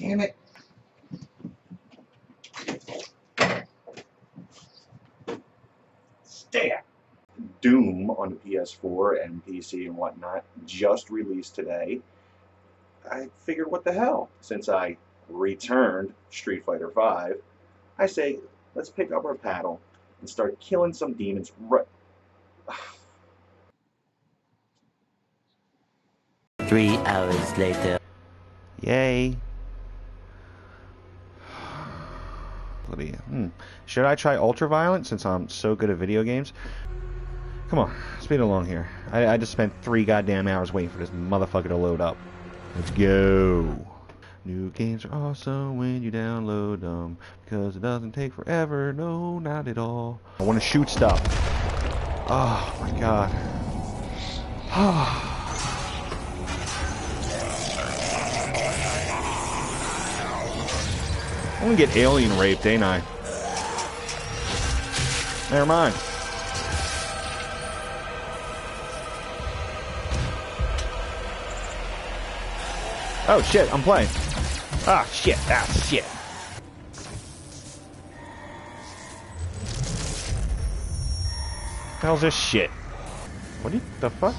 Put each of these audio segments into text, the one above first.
Damn it. Stay out. Doom on the PS4 and PC and whatnot just released today. I figured, what the hell? Since I returned Street Fighter V, I say, let's pick up our paddle and start killing some demons right. Three hours later. Yay. Hmm. Should I try ultraviolet since I'm so good at video games? Come on, speed along here. I, I just spent three goddamn hours waiting for this motherfucker to load up. Let's go. New games are awesome when you download them because it doesn't take forever. No, not at all. I want to shoot stuff. Oh my god. I'm gonna get alien raped, ain't I? Never mind. Oh shit, I'm playing. Ah shit, ah shit. How's this shit? What you, the fuck?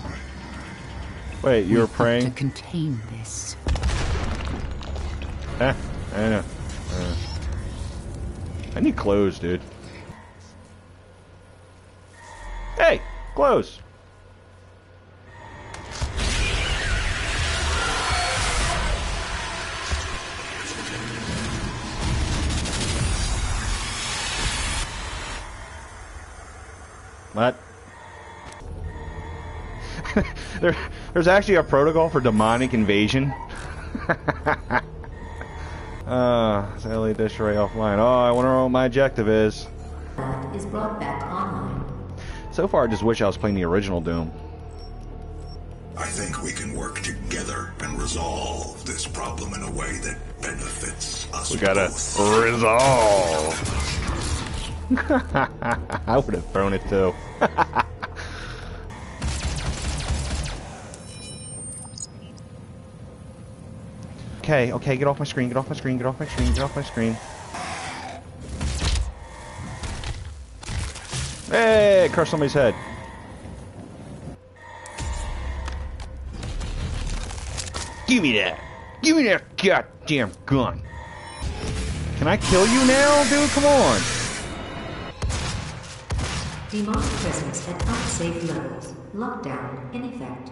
Wait, you were praying? to contain this. Eh, I know. Uh, I need clothes, dude. Hey, clothes. What? there, there's actually a protocol for demonic invasion. Uh, Sally Destroy offline. Oh, I wonder what my objective is. is brought back online. So far, I just wish I was playing the original Doom. I think we can work together and resolve this problem in a way that benefits us We gotta both. resolve. I would have thrown it too. okay, okay, get off my screen, get off my screen, get off my screen, get off my screen. Hey, crush somebody's head. Give me that. Give me that goddamn gun. Can I kill you now, dude? Come on. Demonic presence at unsafe levels. Lockdown in effect.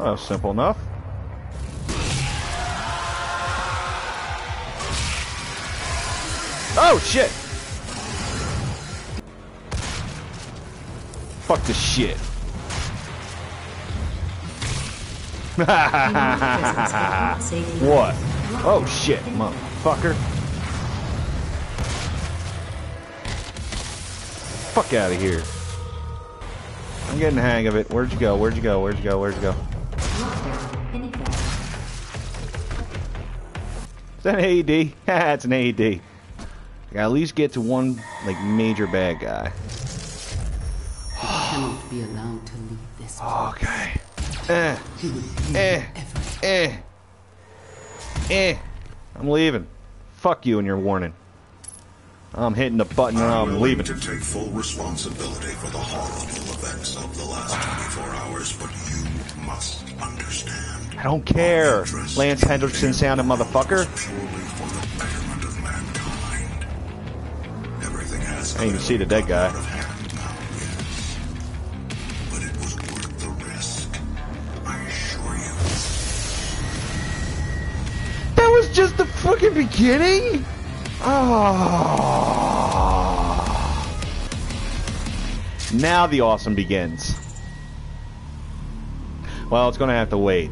Oh, simple enough. Oh, shit! Fuck this shit. What? Oh, shit, motherfucker. Fuck out of here. I'm getting the hang of it. Where'd you go? Where'd you go? Where'd you go? Where'd you go? Is that an AED? it's an AED. I gotta at least get to one, like, major bad guy. Cannot be allowed to leave this. Okay. Eh, He would be eh, eh, eh. I'm leaving. Fuck you and your warning. I'm hitting the button and I'm I'm leaving. to take full responsibility for the horrible events of the last 24 hours, but you must understand. I don't care. Lance Hendrickson sounded motherfucker. For the betterment of mankind. Everything has I didn't even see the dead guy. out of hand now, yes. But it was worth the risk. I assure you. That was just the fucking beginning? Oh. Now the awesome begins. Well, it's going to have to wait.